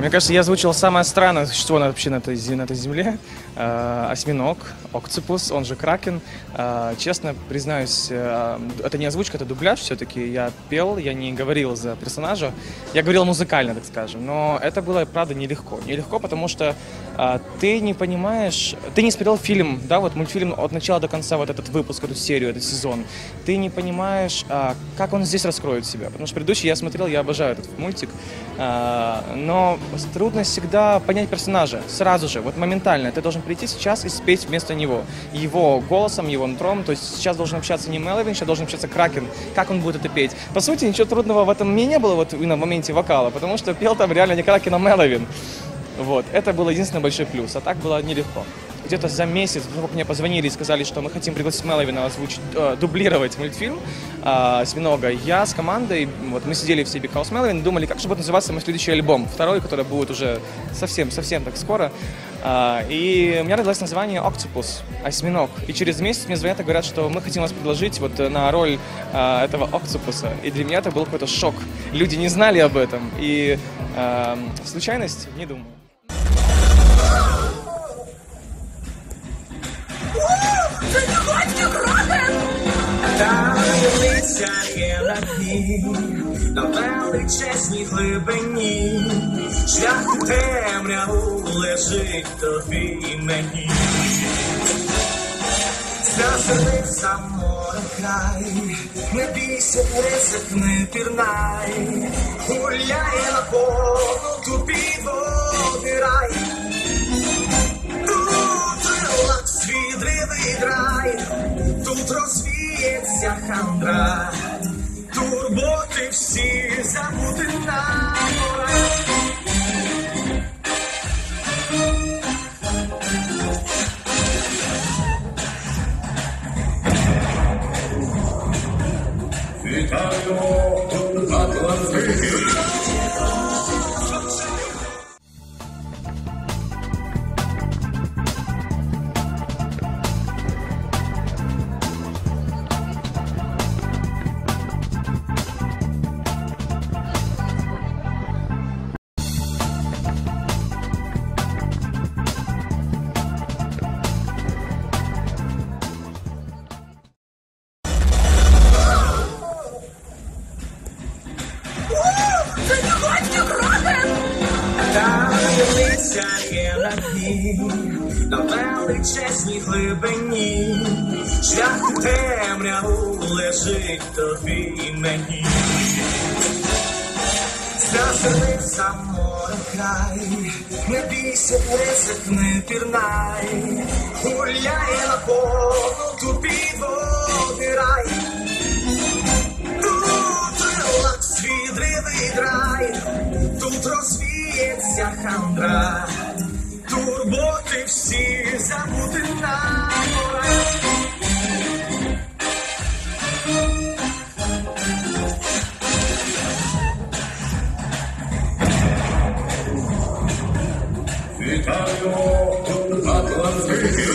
Мне кажется, я озвучил самое странное существо вообще на этой, на этой земле. Э, осьминог, окципус, он же кракен. Э, честно признаюсь, э, это не озвучка, это дубляж все-таки. Я пел, я не говорил за персонажа. Я говорил музыкально, так скажем. Но это было, правда, нелегко. Нелегко, потому что ты не понимаешь... Ты не смотрел фильм, да, вот мультфильм от начала до конца, вот этот выпуск, эту серию, этот сезон. Ты не понимаешь, как он здесь раскроет себя. Потому что предыдущий я смотрел, я обожаю этот мультик. Но трудно всегда понять персонажа сразу же, вот моментально. Ты должен прийти сейчас и спеть вместо него. Его голосом, его нутром. То есть сейчас должен общаться не Мелвин, сейчас должен общаться Кракен. Как он будет это петь? По сути, ничего трудного в этом мне не было вот в моменте вокала, потому что пел там реально не Кракен, а Мелвин. Вот. Это был единственный большой плюс, а так было нелегко где-то за месяц, вдруг мне позвонили и сказали, что мы хотим пригласить Меловина озвучить, э, дублировать мультфильм э, «Свинога». Я с командой, вот мы сидели в себе с Меловин, думали, как же будет называться мой следующий альбом, второй, который будет уже совсем-совсем так скоро. Э, и у меня родилось название «Октопус», «Осьминог». И через месяц мне звонят и говорят, что мы хотим вас предложить вот на роль э, этого октопуса. И для меня это был какой-то шок. Люди не знали об этом. И э, случайность? Не думаю. Сяє на дні, на величезній глибині, шлях у темряву лежить тобі і мені. Зазирнився море край, не бійся, ризик не пірнай, гуляє на повну тобі experiência caldrà Turbo che si sa. Сяє на дні, на величезній глибині, шлях темряву лежить тобі і мені. Зазирнився море край, не бійся, ризик не пірнай, Atlantic.